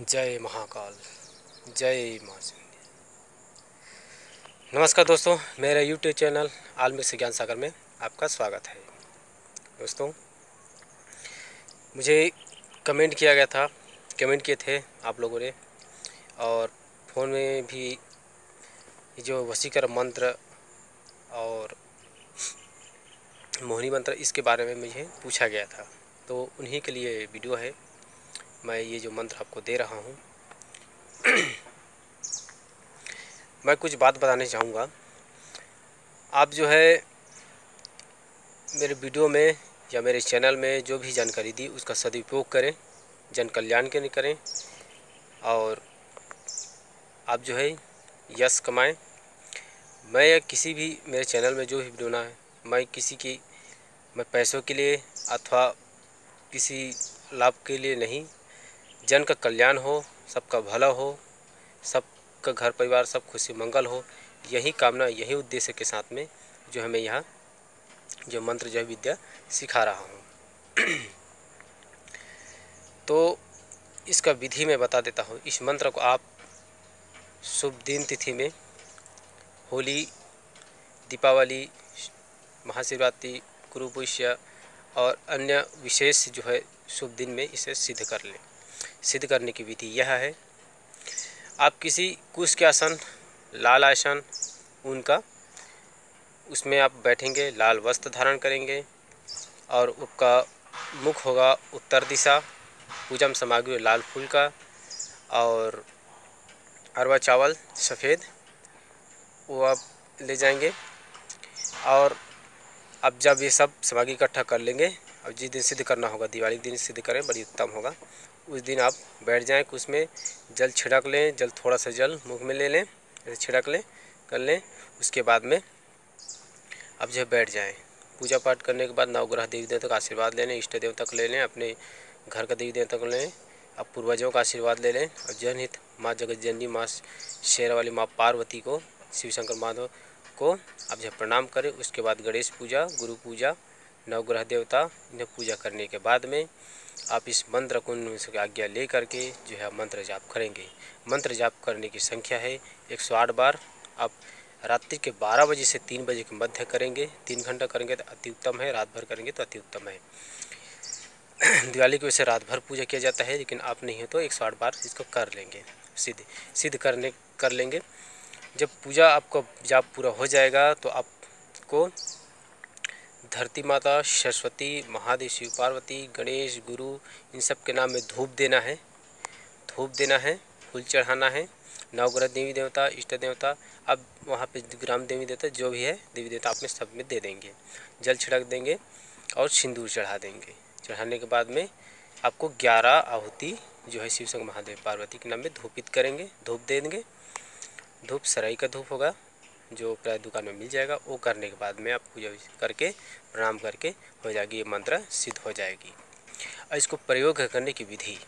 जय महाकाल, जय माँ नमस्कार दोस्तों, मेरे यूट्यूब चैनल आलमी से ज्ञान सागर में आपका स्वागत है। दोस्तों, मुझे कमेंट किया गया था, कमेंट किए थे आप लोगों ने, और फ़ोन में भी जो वसीकर मंत्र और मोहनी मंत्र इसके बारे में मुझे पूछा गया था। तो उन्हीं के लिए वीडियो है। मैं ये जो मंत्र आपको दे रहा हूँ, मैं कुछ बात बताने चाहूँगा। आप जो है मेरे वीडियो में या मेरे चैनल में जो भी जानकारी दी, उसका सदुपयोग करें, जन कल्याण के लिए करें, और आप जो है यश कमाएँ। मैं या किसी भी मेरे चैनल में जो भी वीडियो ना है, मैं किसी की, मैं पैसों के लिए अथवा किसी लाभ के लिए नहीं जन का कल्याण हो, सबका भला हो, सबका घर परिवार, सब खुशी मंगल हो, यही कामना, यही उद्देश्य के साथ में जो हमें यहाँ जो मंत्र जो विद्या सिखा रहा हूँ। तो इसका विधि मैं बता देता हूँ। इस मंत्र को आप शुभ दिन तिथि में होली, दीपावली, महाशिवरात्रि गुरुपुष्य और अन्य विशेष जो है शुभ दिन में इसे सिद्ध कर लें। सिद्ध करने की विधि यह है। आप किसी कुश के आसन, लाल आसन, उनका, उसमें आप बैठेंगे, लाल वस्त्र धारण करेंगे और उसका मुख होगा उत्तर दिशा पूजम सामग्री लाल फूल का और अरवा चावल सफ़ेद, वो आप ले जाएँगे और अब जब ये सब सामग्री इकट्ठा कर लेंगे, अब जिस दिन सिद्ध करना होगा, दिवाली के दिन सिद्ध करें, बड़ी उत्तम होगा। उस दिन आप बैठ जाएँ उसमें जल छिड़क लें, जल थोड़ा सा जल मुख में ले लें छिड़क लें, कर लें, उसके बाद में आप जो है बैठ जाएँ पूजा पाठ करने के बाद नवग्रह देवी देवता का आशीर्वाद ले लें, इष्ट देवता को ले लें, अपने घर का देवी देवता को लें अब पूर्वजों का आशीर्वाद ले लें, और जनहित माँ जगत जननी माँ शेर वाली माँ पार्वती को, शिव शंकर माधव को आप जब प्रणाम करें, उसके बाद गणेश पूजा, गुरु पूजा नवग्रह देवता इन्हें पूजा करने के बाद में आप इस मंत्र को आज्ञा ले करके जो है मंत्र जाप करेंगे। मंत्र जाप करने की संख्या है 108 बार। आप रात्रि के 12 बजे से 3 बजे के मध्य करेंगे, तीन घंटा करेंगे तो अति उत्तम है, रात भर करेंगे तो अति उत्तम है। दिवाली की वजह से रात भर पूजा किया जाता है, लेकिन आप नहीं हो तो एक सौ आठ बार इसको कर लेंगे, सिद्ध सिद्ध करने, कर लेंगे। जब पूजा आपका जाप पूरा हो जाएगा तो आपको धरती माता, सरस्वती, महादेव, शिव, पार्वती, गणेश, गुरु, इन सब के नाम में धूप देना है। धूप देना है, फूल चढ़ाना है। नवग्रह देवी देवता, इष्ट देवता, अब वहाँ पे ग्राम देवी देवता, जो भी है, देवी देवता में सब में दे देंगे। जल छिड़क देंगे और सिंदूर चढ़ा देंगे। चढ़ाने के बाद में आपको ग्यारह आहुति जो है शिव संग महादेव, पार्वती के नाम में धूपित करेंगे। धूप दे देंगे। धूप सराई का धूप होगा। जो प्राय दुकान में मिल जाएगा, वो करने के बाद में आप पूजा करके, प्रणाम करके हो जाएगी, ये मंत्र सिद्ध हो जाएगी। और इसको प्रयोग करने की विधि।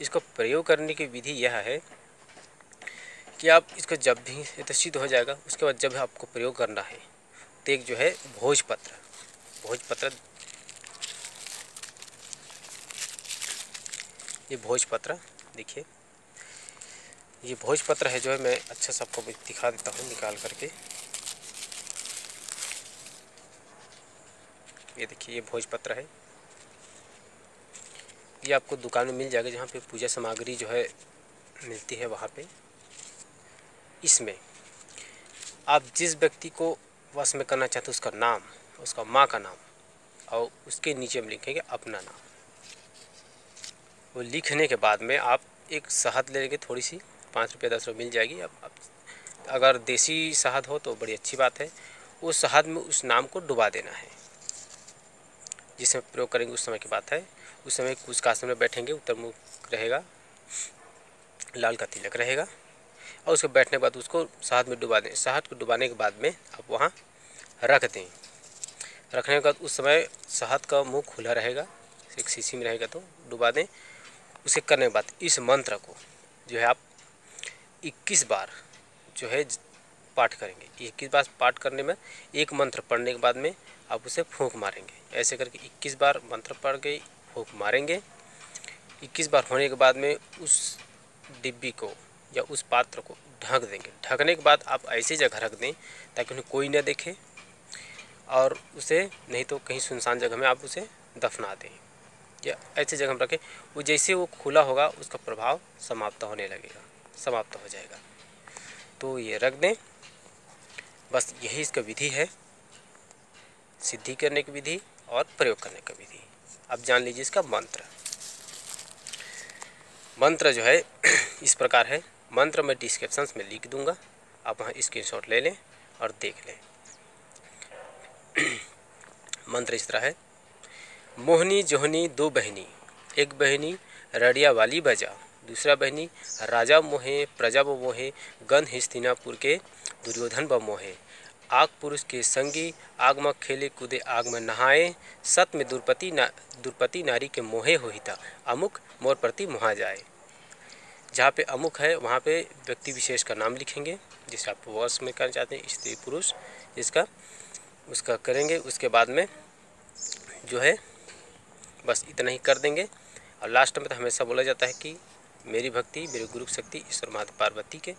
इसको प्रयोग करने की विधि यह है कि आप इसको जब भी ये तो सिद्ध हो जाएगा, उसके बाद जब आपको प्रयोग करना है तो एक जो है भोजपत्र। भोजपत्र ये भोजपत्र, देखिए। ये भोजपत्र है जो है, मैं अच्छा से आपको दिखा देता हूँ, निकाल करके। ये देखिए, ये भोजपत्र है। ये आपको दुकान में मिल जाएगा जहाँ पे पूजा सामग्री जो है, मिलती है वहाँ पे। इसमें आप जिस व्यक्ति को वश में करना चाहते उसका नाम, उसका माँ का नाम और उसके नीचे में लिखेंगे अपना नाम। वो लिखने के बाद में आप एक शहद ले लेंगे थोड़ी सी। पाँच रुपये, दस रुपये मिल जाएगी। अब अब अगर देसी शहद हो तो बड़ी अच्छी बात है। उस शहद में उस नाम को डुबा देना है। जिस समय प्रयोग करेंगे उस समय की बात है। उस समय कुछ कासन में बैठेंगे, उत्तर मुख रहेगा, लाल का तिलक रहेगा और उसको बैठने के बाद उसको शहद में डुबा दें। शहद को डुबाने के बाद में आप वहाँ रख दें। रखने के बाद उस समय शहद का मुँह खुला रहेगा, एक शीशी में रहेगा तो डुबा दें। उसे करने के बाद इस मंत्र को जो है आप इक्कीस बार जो है पाठ करेंगे। इक्कीस बार पाठ करने में एक मंत्र पढ़ने के बाद में आप उसे फूंक मारेंगे। ऐसे करके इक्कीस बार मंत्र पढ़ के फूंक मारेंगे। इक्कीस बार होने के बाद में उस डिब्बी को या उस पात्र को ढक देंगे। ढकने के बाद आप ऐसी जगह रख दें ताकि उन्हें कोई न देखे और उसे नहीं तो कहीं सुनसान जगह में आप उसे दफना दें। या ऐसी जगह में रखें। वो जैसे वो खुला होगा, उसका प्रभाव समाप्त होने लगेगा। समाप्त हो जाएगा। तो ये रख दें। बस यही इसका विधि है। सिद्धि करने की विधि और प्रयोग करने की विधि। अब जान लीजिए इसका मंत्र। मंत्र जो है, इस प्रकार है। मंत्र मैं डिस्क्रिप्शन में लिख दूँगा। आप वहाँ स्क्रीनशॉट ले लें और देख लें। मंत्र इस तरह है। मोहनी जोहनी दो बहनी। एक बहनी रड़िया वाली बजा। दूसरा बहनी, राजा मोहे, प्रजा व मोहे गन हिस्तिनापुर के दुर्योधन व मोहे। आग पुरुष के संगी, आग में खेले कूदे आग में नहाए, सत में दुर्पति ना, दुर्पति नारी के मोहे होहिता अमुक मोर प्रति मुहा जाए। जहाँ पे अमुक है, वहाँ पे व्यक्ति विशेष का नाम लिखेंगे जिसे आप वर्ष में करना चाहते हैं, स्त्री पुरुष, जिसका उसका करेंगे, उसके बाद में जो है, बस इतना ही कर देंगे। और लास्ट में तो हमेशा बोला जाता है कि मेरी भक्ति, मेरी गुरु शक्ति, ईश्वर माता पार्वती के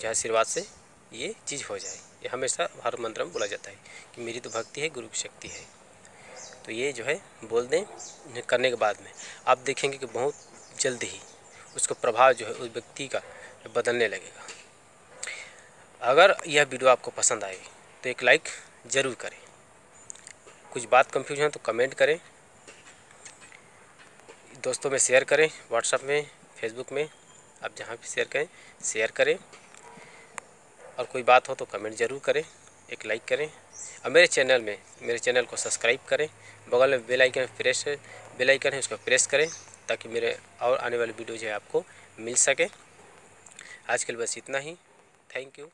जो आशीर्वाद से ये चीज़ हो जाए। ये हमेशा हर मंत्र में बोला जाता है कि मेरी तो भक्ति है गुरु की शक्ति है। तो ये जो है, बोल दें करने के बाद में। आप देखेंगे कि बहुत जल्द ही उसका प्रभाव जो है, उस व्यक्ति का बदलने लगेगा। अगर यह वीडियो आपको पसंद आए तो एक लाइक ज़रूर करें। कुछ बात कंफ्यूज है तो कमेंट करें। दोस्तों में शेयर करें, व्हाट्सएप में फेसबुक में। आप जहाँ भी शेयर करें शेयर करें। और कोई बात हो तो कमेंट ज़रूर करें, एक लाइक करें। और मेरे चैनल में, मेरे चैनल को सब्सक्राइब करें। बगल में bell icon press bell icon है, उसको प्रेस करें, ताकि मेरे और आने वाले वीडियो जो है आपको मिल सके। आज के लिए बस इतना ही। Thank you